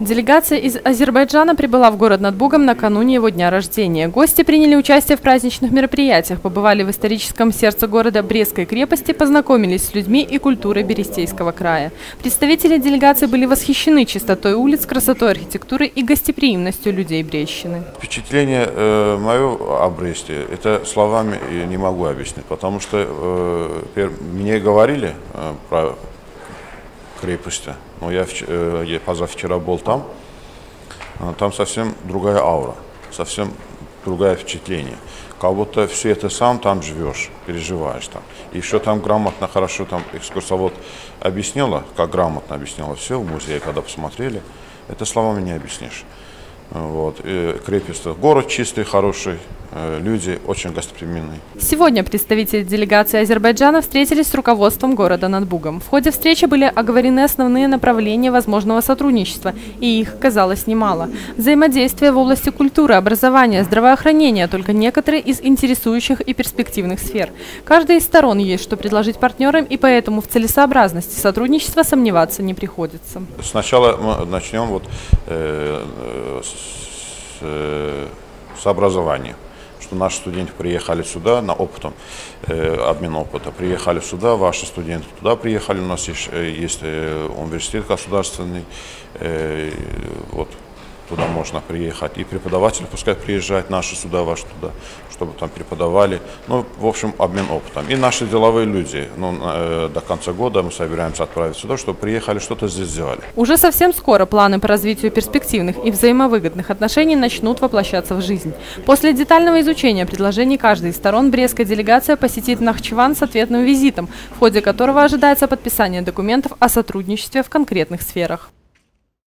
Делегация из Азербайджана прибыла в город над Бугом накануне его дня рождения. Гости приняли участие в праздничных мероприятиях, побывали в историческом сердце города Брестской крепости, познакомились с людьми и культурой Берестейского края. Представители делегации были восхищены чистотой улиц, красотой архитектуры и гостеприимностью людей Брещины. Впечатление э, мое о Бресте, это словами не могу объяснить, потому что э, мне говорили э, про крепости. Но я, э, я позавчера был там, а, там совсем другая аура, совсем другое впечатление. Как будто все это сам там живешь, переживаешь там. И еще там грамотно, хорошо там экскурсовод объяснила, как грамотно объяснила все в музее, когда посмотрели. Это словами не объяснишь. Вот. И город чистый, хороший, э, люди очень гостеприимные. Сегодня представители делегации Азербайджана встретились с руководством города над Бугом. В ходе встречи были оговорены основные направления возможного сотрудничества, и их казалось немало. Взаимодействие в области культуры, образования, здравоохранения – только некоторые из интересующих и перспективных сфер. Каждой из сторон есть что предложить партнерам, и поэтому в целесообразности сотрудничества сомневаться не приходится. Сначала мы начнем вот, э, э с, э, с образования что наши студенты приехали сюда на опытом, э, обмен опыта, приехали сюда, ваши студенты туда приехали, у нас есть, э, есть э, университет государственный, э, вот туда можно приехать. И преподаватели пускай приезжают, наши сюда, ваши туда, чтобы там преподавали. Ну, в общем, обмен опытом. И наши деловые люди, ну, э, до конца года мы собираемся отправить сюда, чтобы приехали, что-то здесь сделали. Уже совсем скоро планы по развитию перспективных и взаимовыгодных отношений начнут воплощаться в жизнь. После детального изучения предложений каждой из сторон брестская делегация посетит Нахчеван с ответным визитом, в ходе которого ожидается подписание документов о сотрудничестве в конкретных сферах.